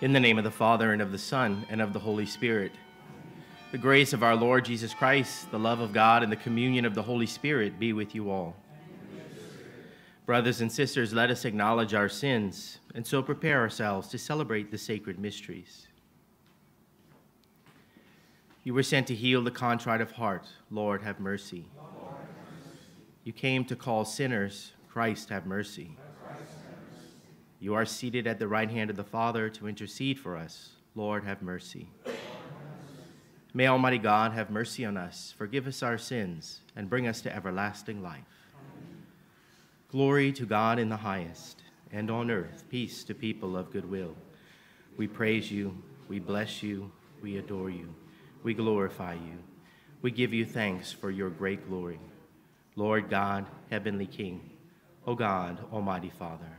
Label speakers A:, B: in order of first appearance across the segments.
A: In the name of the Father, and of the Son, and of the Holy Spirit. The grace of our Lord Jesus Christ, the love of God, and the communion of the Holy Spirit be with you all. Brothers and sisters, let us acknowledge our sins and so prepare ourselves to celebrate the sacred mysteries. You were sent to heal the contrite of heart. Lord, have mercy. You came to call sinners. Christ, have mercy. You are seated at the right hand of the Father to intercede for us. Lord, have mercy. May Almighty God have mercy on us, forgive us our sins, and bring us to everlasting life. Glory to God in the highest, and on earth peace to people of good will. We praise you, we bless you, we adore you, we glorify you. We give you thanks for your great glory. Lord God, heavenly King, O God, Almighty Father,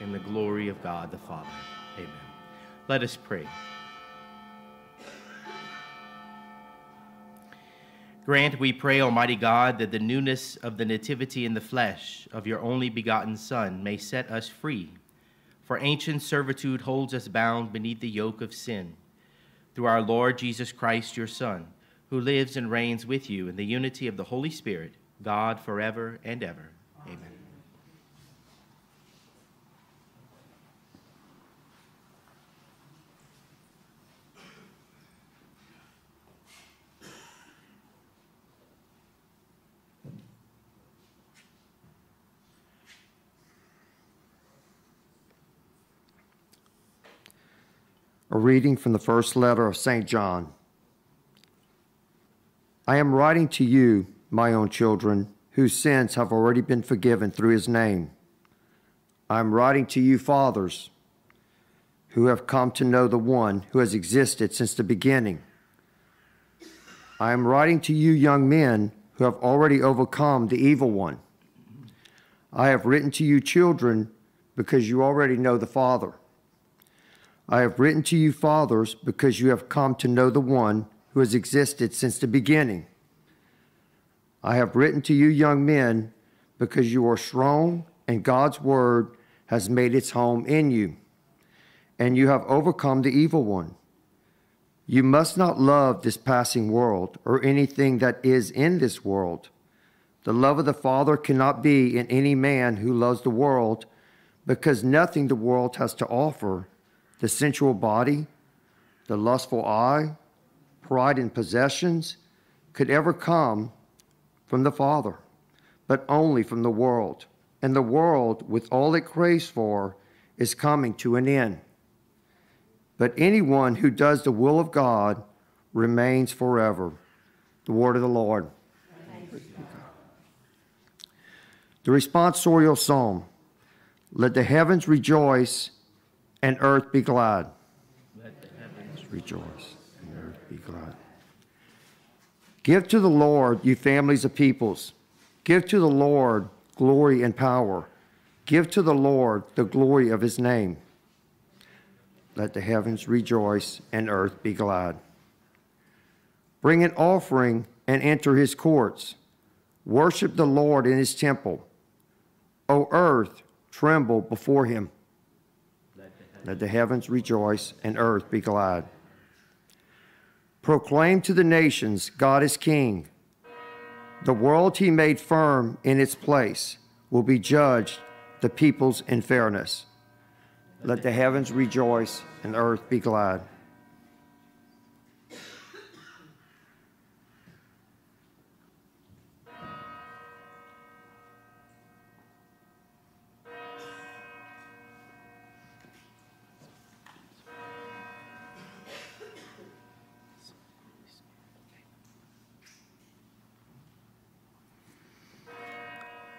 A: in the glory of God the Father. Amen. Let us pray. Grant, we pray, Almighty God, that the newness of the nativity in the flesh of your only begotten Son may set us free. For ancient servitude holds us bound beneath the yoke of sin. Through our Lord Jesus Christ, your Son, who lives and reigns with you in the unity of the Holy Spirit, God forever and ever. Amen.
B: A reading from the first letter of St. John. I am writing to you, my own children, whose sins have already been forgiven through his name. I am writing to you, fathers, who have come to know the one who has existed since the beginning. I am writing to you, young men, who have already overcome the evil one. I have written to you, children, because you already know the Father. I have written to you, fathers, because you have come to know the one who has existed since the beginning. I have written to you, young men, because you are strong and God's word has made its home in you, and you have overcome the evil one. You must not love this passing world or anything that is in this world. The love of the Father cannot be in any man who loves the world, because nothing the world has to offer the sensual body, the lustful eye, pride in possessions could ever come from the Father, but only from the world. And the world, with all it craves for, is coming to an end. But anyone who does the will of God remains forever. The word of the Lord. The responsorial psalm Let the heavens rejoice and earth be glad.
A: Let the heavens
B: Rejoice and earth be glad. Give to the Lord, you families of peoples. Give to the Lord glory and power. Give to the Lord the glory of his name. Let the heavens rejoice and earth be glad. Bring an offering and enter his courts. Worship the Lord in his temple. O earth, tremble before him. Let the heavens rejoice and earth be glad. Proclaim to the nations, God is king. The world he made firm in its place will be judged, the peoples in fairness. Let the heavens rejoice and earth be glad.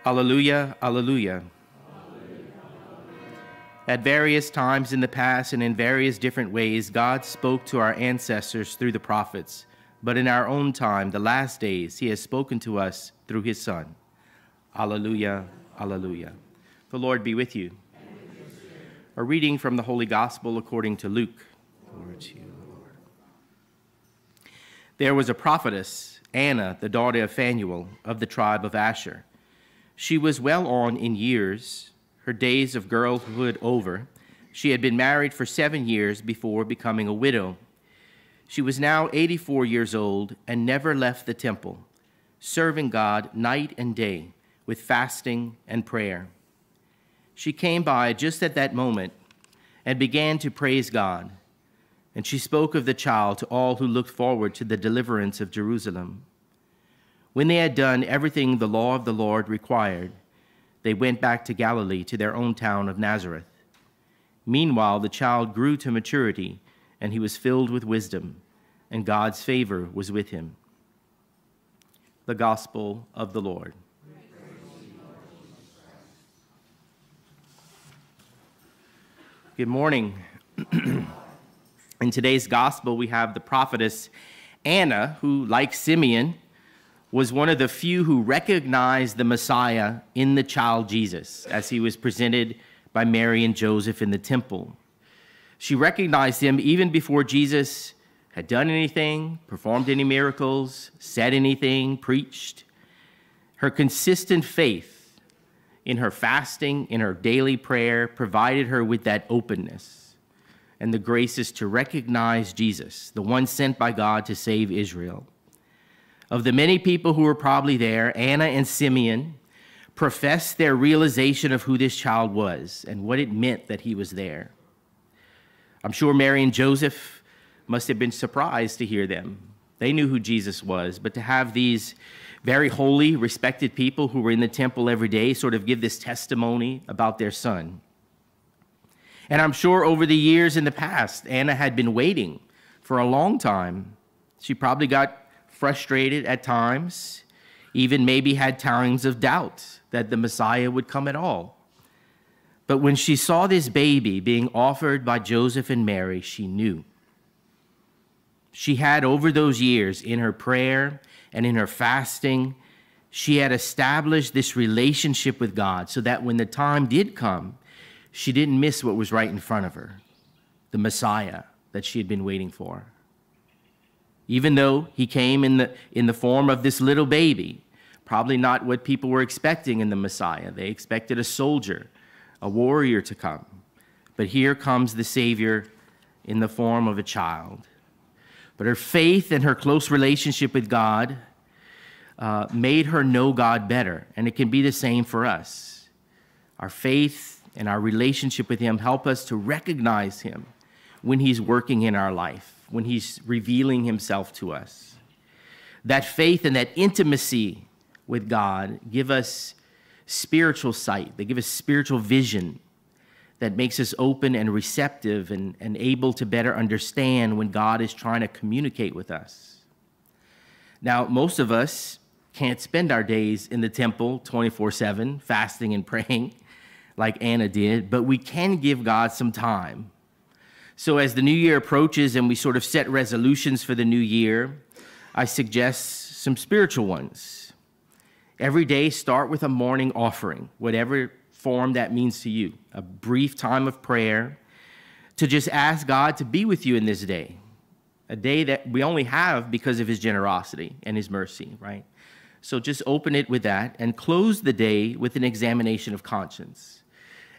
A: Alleluia, alleluia. At various times in the past and in various different ways, God spoke to our ancestors through the prophets. But in our own time, the last days, He has spoken to us through His Son. Alleluia, Alleluia. The Lord be with you. A reading from the Holy Gospel according to Luke. To you, Lord. There was a prophetess, Anna, the daughter of Phanuel, of the tribe of Asher. She was well on in years her days of girlhood over, she had been married for seven years before becoming a widow. She was now 84 years old and never left the temple, serving God night and day with fasting and prayer. She came by just at that moment and began to praise God. And she spoke of the child to all who looked forward to the deliverance of Jerusalem. When they had done everything the law of the Lord required, they went back to Galilee to their own town of Nazareth. Meanwhile, the child grew to maturity, and he was filled with wisdom, and God's favor was with him. The Gospel of the Lord. Good morning. In today's gospel, we have the prophetess Anna, who, like Simeon, was one of the few who recognized the Messiah in the child Jesus as he was presented by Mary and Joseph in the temple. She recognized him even before Jesus had done anything, performed any miracles, said anything, preached. Her consistent faith in her fasting, in her daily prayer, provided her with that openness and the graces to recognize Jesus, the one sent by God to save Israel. Of the many people who were probably there, Anna and Simeon professed their realization of who this child was and what it meant that he was there. I'm sure Mary and Joseph must have been surprised to hear them. They knew who Jesus was, but to have these very holy, respected people who were in the temple every day sort of give this testimony about their son. And I'm sure over the years in the past, Anna had been waiting for a long time. She probably got frustrated at times, even maybe had times of doubt that the Messiah would come at all. But when she saw this baby being offered by Joseph and Mary, she knew. She had, over those years, in her prayer and in her fasting, she had established this relationship with God so that when the time did come, she didn't miss what was right in front of her the Messiah that she had been waiting for even though he came in the, in the form of this little baby. Probably not what people were expecting in the Messiah. They expected a soldier, a warrior to come. But here comes the Savior in the form of a child. But her faith and her close relationship with God uh, made her know God better, and it can be the same for us. Our faith and our relationship with Him help us to recognize Him when He's working in our life when he's revealing himself to us. That faith and that intimacy with God give us spiritual sight, they give us spiritual vision that makes us open and receptive and, and able to better understand when God is trying to communicate with us. Now, most of us can't spend our days in the temple 24 7, fasting and praying like Anna did, but we can give God some time so, as the new year approaches and we sort of set resolutions for the new year, I suggest some spiritual ones. Every day, start with a morning offering, whatever form that means to you, a brief time of prayer to just ask God to be with you in this day, a day that we only have because of his generosity and his mercy, right? So just open it with that and close the day with an examination of conscience.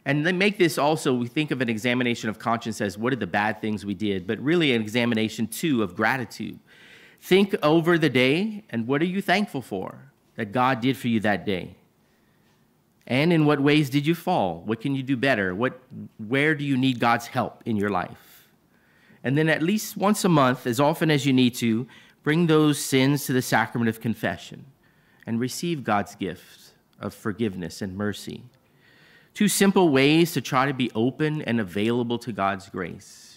A: And they make this also, we think of an examination of conscience as what are the bad things we did, but really an examination too of gratitude. Think over the day and what are you thankful for that God did for you that day? And in what ways did you fall? What can you do better? What, where do you need God's help in your life? And then at least once a month, as often as you need to, bring those sins to the sacrament of confession and receive God's gift of forgiveness and mercy. Two simple ways to try to be open and available to God's grace.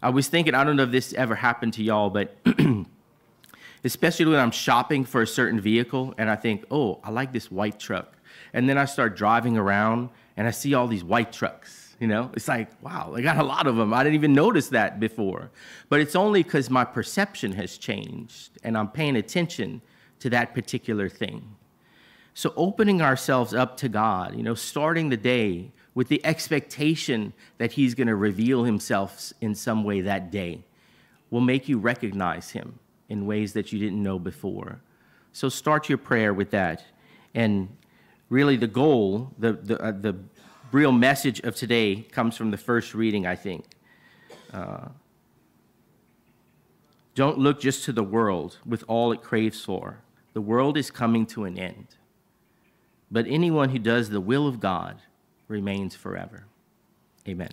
A: I was thinking, I don't know if this ever happened to y'all, but especially when I'm shopping for a certain vehicle and I think, oh, I like this white truck. And then I start driving around and I see all these white trucks. You know, it's like, wow, I got a lot of them. I didn't even notice that before. But it's only because my perception has changed and I'm paying attention to that particular thing. So opening ourselves up to God, you know, starting the day with the expectation that He's going to reveal Himself in some way that day will make you recognize Him in ways that you didn't know before. So start your prayer with that. And really, the goal, the, the, uh, the real message of today comes from the first reading, I think. Uh, don't look just to the world with all it craves for. The world is coming to an end. But anyone who does the will of God remains forever. Amen.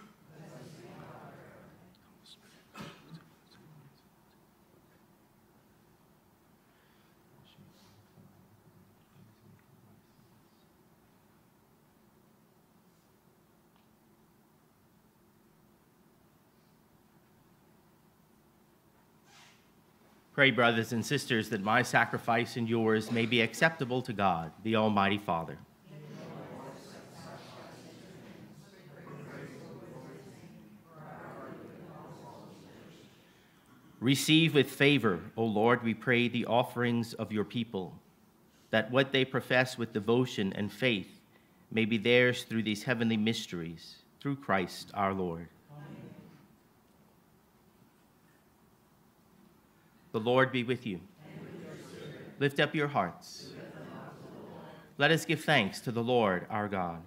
A: Pray, brothers and sisters, that my sacrifice and yours may be acceptable to God, the Almighty Father. Receive with favor, O Lord, we pray, the offerings of your people, that what they profess with devotion and faith may be theirs through these heavenly mysteries, through Christ our Lord. The Lord be with you. Lift up your hearts. Let us give thanks to the Lord our God.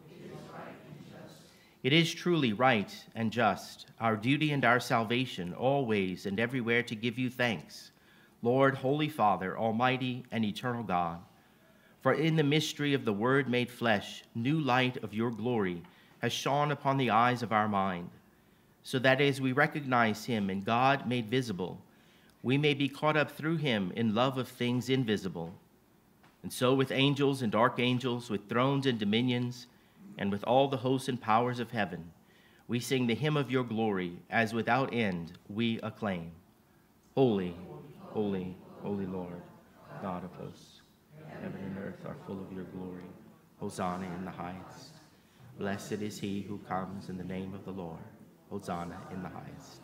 A: It is truly right and just, our duty and our salvation, always and everywhere to give you thanks, Lord, Holy Father, Almighty and eternal God. For in the mystery of the Word made flesh, new light of your glory has shone upon the eyes of our mind, so that as we recognize him in God made visible, we may be caught up through him in love of things invisible. And so, with angels and archangels, with thrones and dominions, and with all the hosts and powers of heaven, we sing the hymn of your glory, as without end we acclaim Holy, holy, holy Lord, God of hosts. Heaven and earth are full of your glory. Hosanna in the highest. Blessed is he who comes in the name of the Lord. Hosanna in the highest.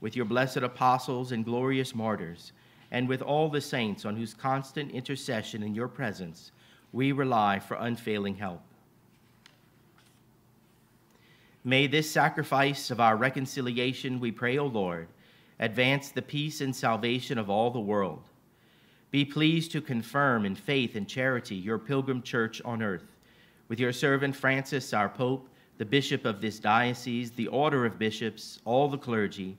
A: with your blessed apostles and glorious martyrs, and with all the saints on whose constant intercession in your presence we rely for unfailing help. May this sacrifice of our reconciliation, we pray, O Lord, advance the peace and salvation of all the world. Be pleased to confirm in faith and charity your pilgrim church on earth, with your servant Francis, our Pope, the bishop of this diocese, the order of bishops, all the clergy,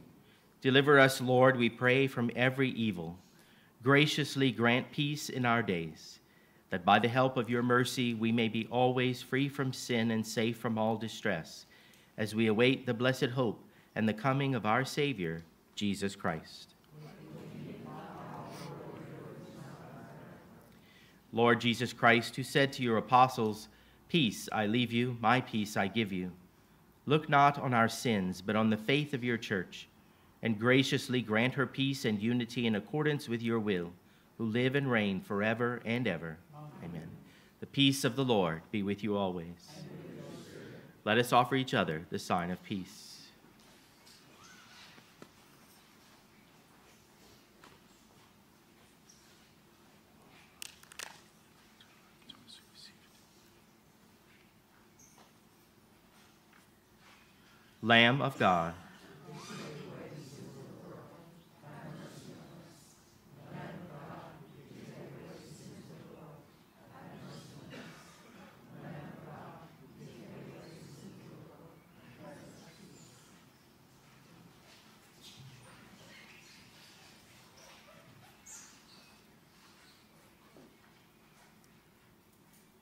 A: Deliver us, Lord, we pray, from every evil. Graciously grant peace in our days, that by the help of your mercy we may be always free from sin and safe from all distress, as we await the blessed hope and the coming of our Savior, Jesus Christ. Lord Jesus Christ, who said to your apostles, Peace I leave you, my peace I give you. Look not on our sins, but on the faith of your church and graciously grant her peace and unity in accordance with your will, who live and reign forever and ever. Amen. Amen. The peace of the Lord be with you always. Let us offer each other the sign of peace. Lamb of God.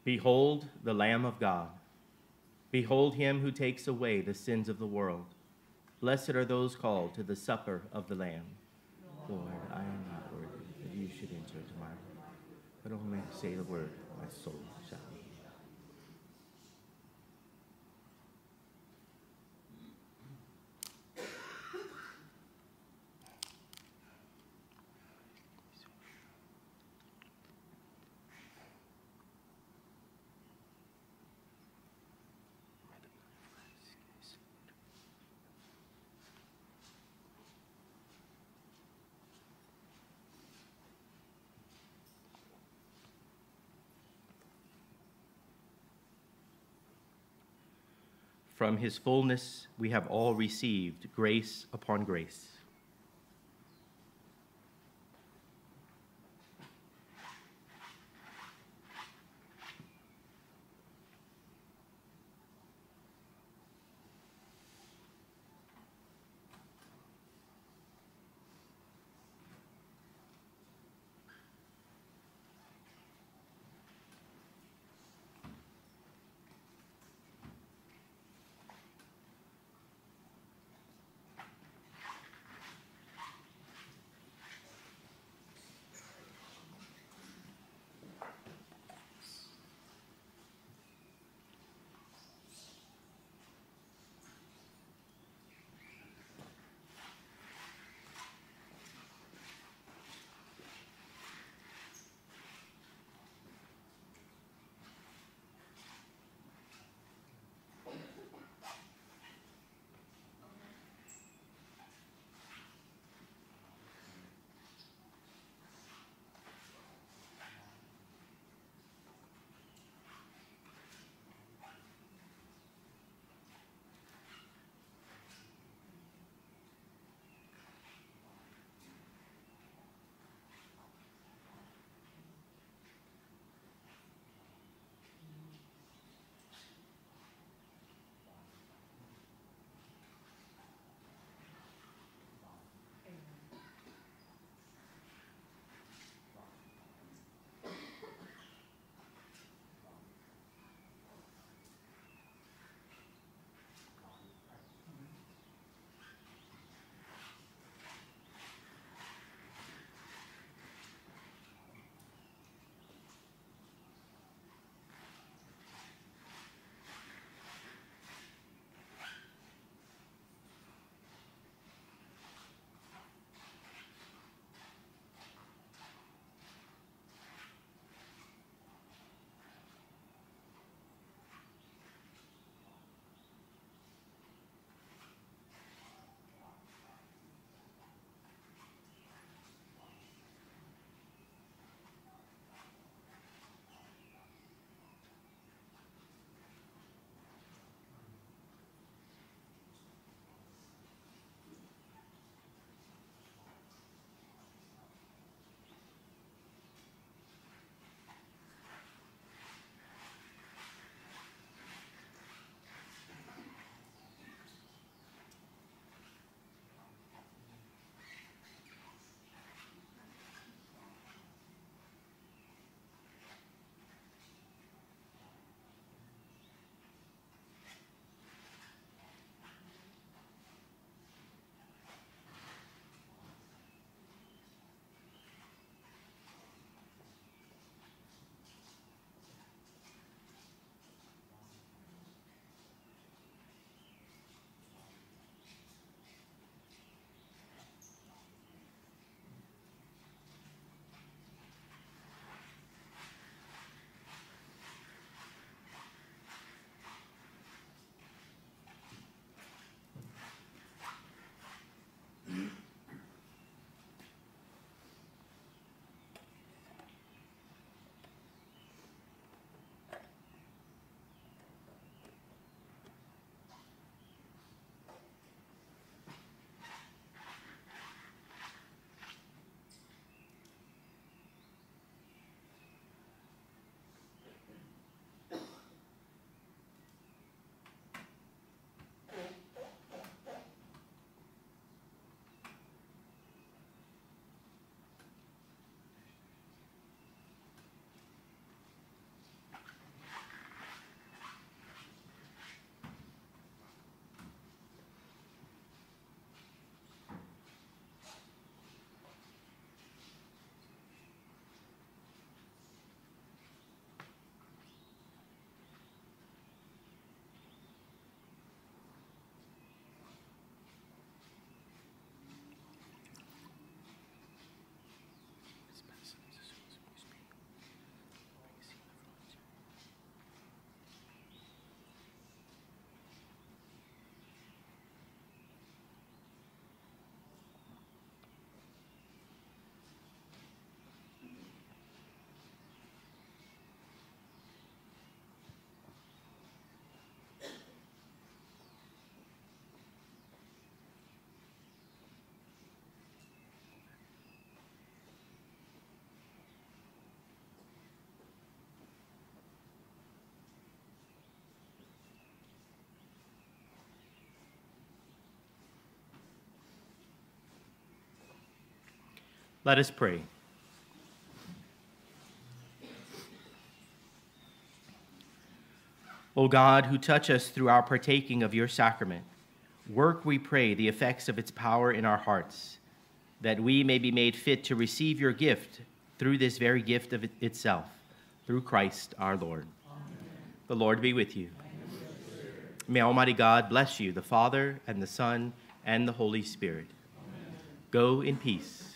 A: Behold the Lamb of God. Behold him who takes away the sins of the world. Blessed are those called to the supper of the Lamb. Lord, I am not worthy that you should enter into my home, but only say the word, my soul From his fullness we have all received grace upon grace. Let us pray. O God, who touch us through our partaking of your sacrament, work, we pray, the effects of its power in our hearts, that we may be made fit to receive your gift through this very gift of it itself, through Christ our Lord. Amen. The Lord be with you. May Almighty God bless you, the Father, and the Son, and the Holy Spirit. Amen. Go in peace.